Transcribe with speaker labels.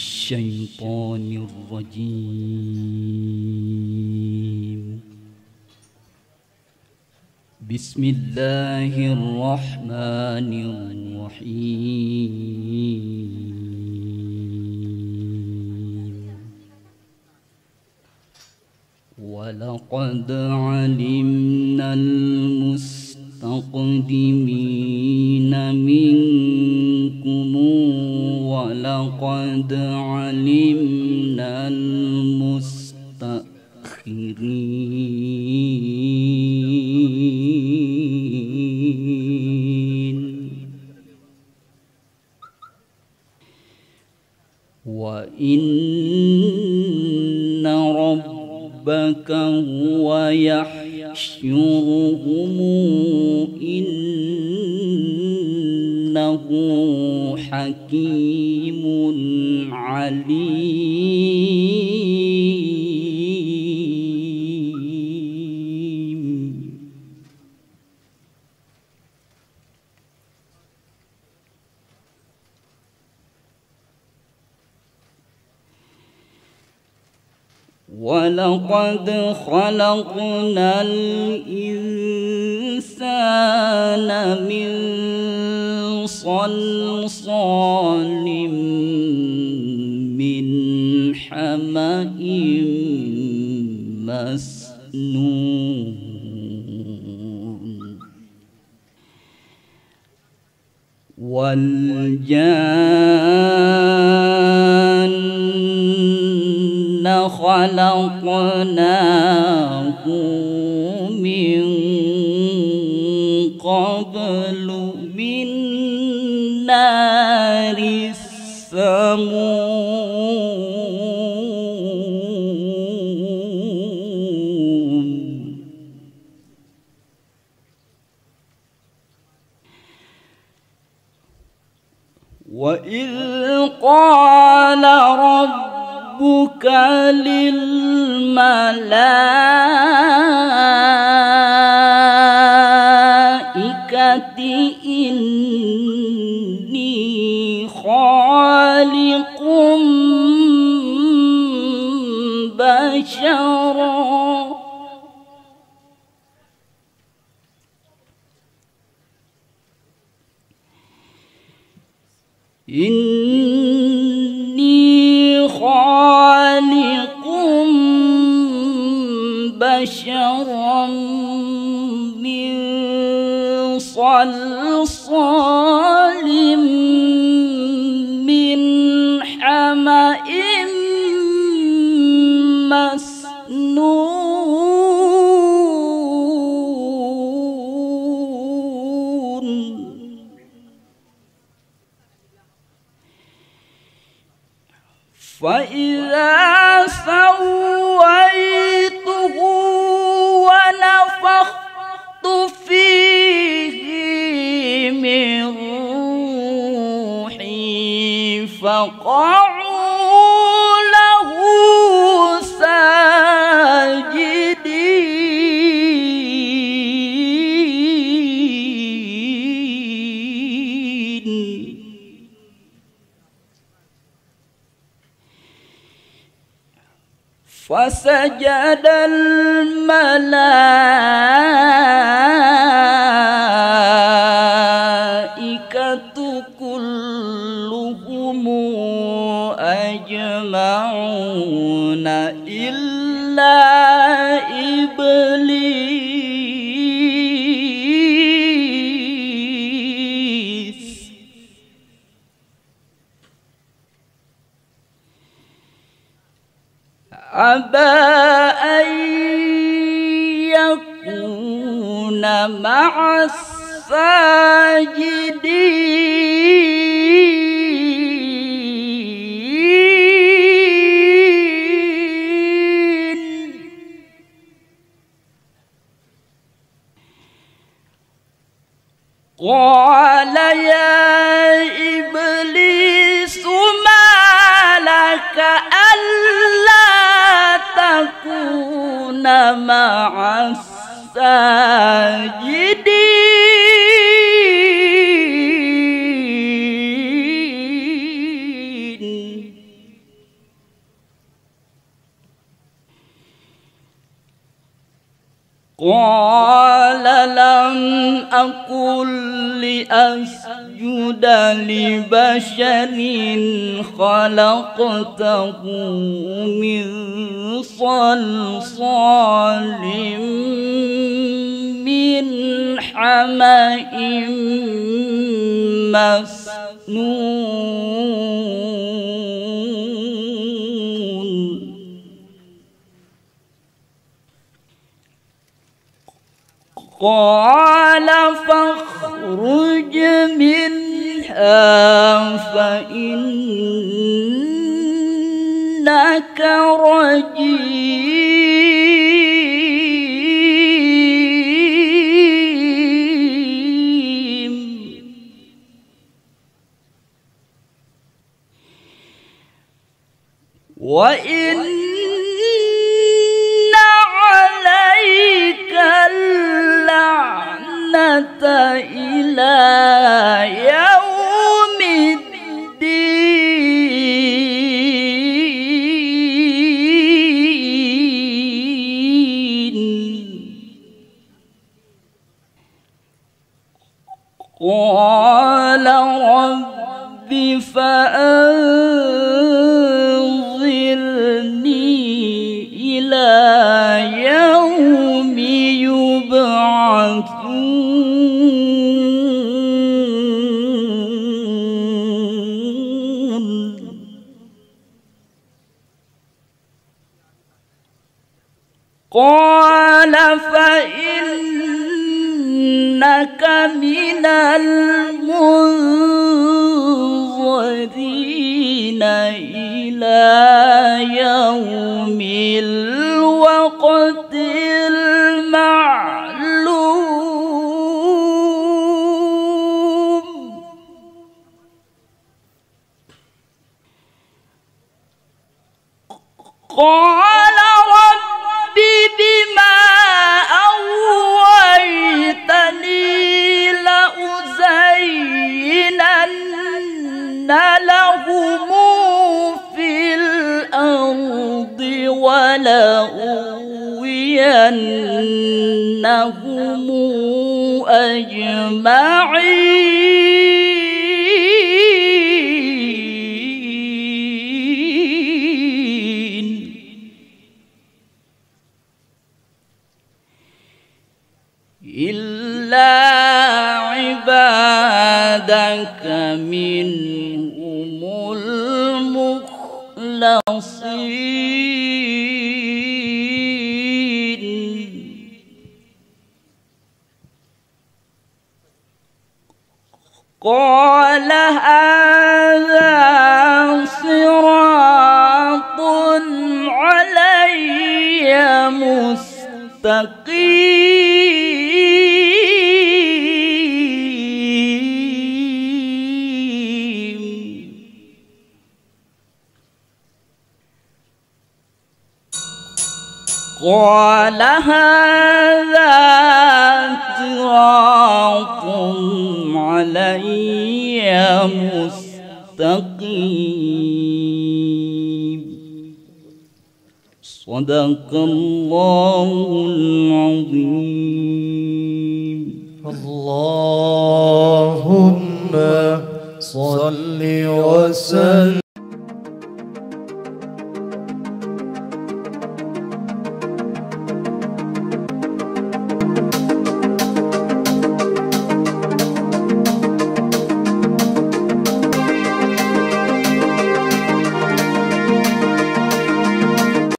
Speaker 1: الشيطان الرجيم. بسم الله الرحمن الرحيم. ولقد علمنا المستقدمين ولقد علمنا المستأخرين وإن ربك هو يحشرهم إنه حكيم عليم. ولقد خلقنا الإنسان من صلصال من حمأ مسنون. والجان خلقناه من قبل من نار السموم. وإذ قال ربك للملائكة إني خالق بشرا إني صلصال من حمأ مسنون. فإذا سويته فقعوا له ساجدين. فسجد الملائكة أبى أن يكون مع الساجدين. قال مع الساجدين. قال لم أقل لأسجد لبشر خلقته من صلصال من حمأ مسنون. قال فاخرج منها فإنك رجيم. وإن إلى يوم فإنك من المنظرين إلى يوم الوقت المعلوم. قال لهم في الأرض ولأغوينهم أجمعين. إلا عبادك منهم المخلصين قال هذا صراط علي مستقيم. قال هذا صراط علي مستقيم. صدق الله العظيم.
Speaker 2: اللهم صل وسلم